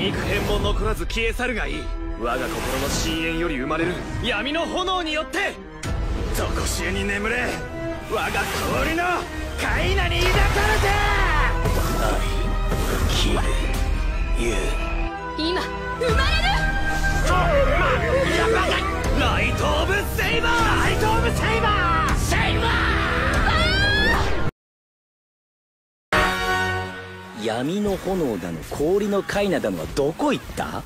幾辺も残らず消え去るがいい。我が心の深淵より生まれる。闇の炎によって。とこしえに眠れ。我が氷の。カイナに抱かれて。愛キルユ今生まれる？ライト・オブ・セイバー闇の炎だの氷のカイナだのはどこ行った？